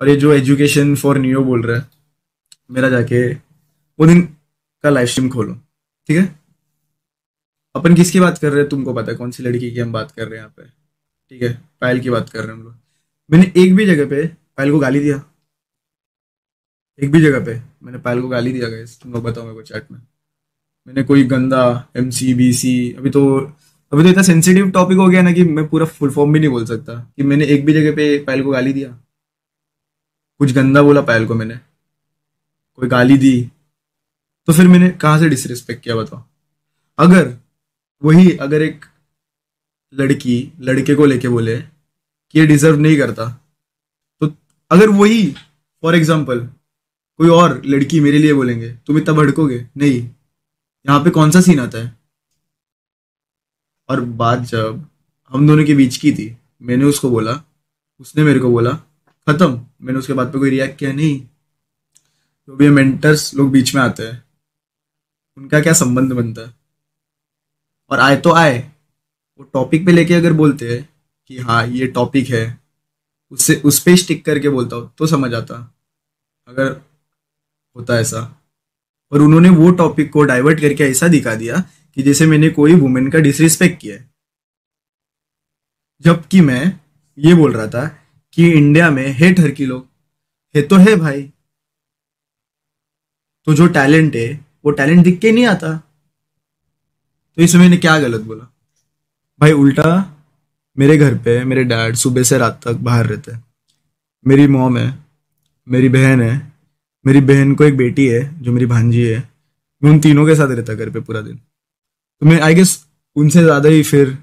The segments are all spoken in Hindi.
और ये जो एजुकेशन फॉर न्यू बोल रहा है, मेरा जाके वो दिन का लाइव स्ट्रीम खोलो, ठीक है? अपन किसकी बात कर रहे हैं तुमको पता है, कौन सी लड़की की हम बात कर रहे हैं यहाँ पे, ठीक है? पायल की बात कर रहे हैं हम लोग। मैंने एक भी जगह पे पायल को गाली दिया। एक भी जगह पे मैंने पायल को गाली दिया गया तुम लोग बताओ मेरे को चैट में। मैंने कोई गंदा एम सी बी सी अभी तो अभी तो इतना सेंसिटिव टॉपिक हो गया ना कि मैं पूरा फुल फॉर्म भी नहीं बोल सकता, कि मैंने एक भी जगह पे पायल को गाली दिया। कुछ गंदा बोला पायल को मैंने। कोई गाली दी। तो फिर मैंने कहाँ से डिसरिस्पेक्ट किया बताओ? अगर वही, अगर एक लड़की, लड़के को लेके बोले कि ये डिजर्व नहीं करता तो अगर वही फॉर एग्ज़ाम्पल कोई और लड़की मेरे लिए बोलेंगे, तुम इतना भड़कोगे? नहीं। यहाँ पे कौन सा सीन आता है? और बात जब हम दोनों के बीच की थी, मैंने उसको बोला, उसने मेरे को बोला खत्म। मैंने उसके बाद पे कोई रिएक्ट किया नहीं। तो भी मेंटर्स लोग बीच में आते हैं। उनका क्या संबंध बनता है? और आए तो आए। वो टॉपिक पे लेके अगर बोलते हैं कि हाँ ये टॉपिक है, उससे, उस पर स्टिक करके बोलता हूँ तो समझ आता। अगर होता ऐसा। और उन्होंने वो टॉपिक को डाइवर्ट करके ऐसा दिखा दिया कि जैसे मैंने कोई वुमेन का डिसरिस्पेक्ट किया है। जबकि मैं ये बोल रहा था कि इंडिया में, है ठरकी लोग, है तो है भाई तो जो टैलेंट है, वो टैलेंट दिख के नहीं आता। तो इसमें मैंने क्या गलत बोला? भाई उल्टा, मेरे घर पे, मेरे डैड सुबह से रात तक बाहर रहते हैं। मेरी मॉम है, मेरी बहन है, मेरी बहन को एक बेटी है, जो मेरी भांजी है, मैं उन तीनों के साथ रहता घर पे पूरा दिन। तो मैं आई गेस उनसे ज़्यादा ही फिर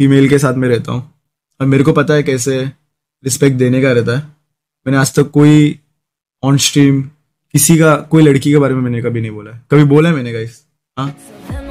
फीमेल के साथ में रहता हूँ। और मेरे को पता है कैसे रिस्पेक्ट देने का रहता है। मैंने आज तक कोई ऑन स्ट्रीम किसी का, कोई लड़की के बारे में मैंने कभी नहीं बोला कभी बोला है मैंने गाइस हाँ?